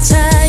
time.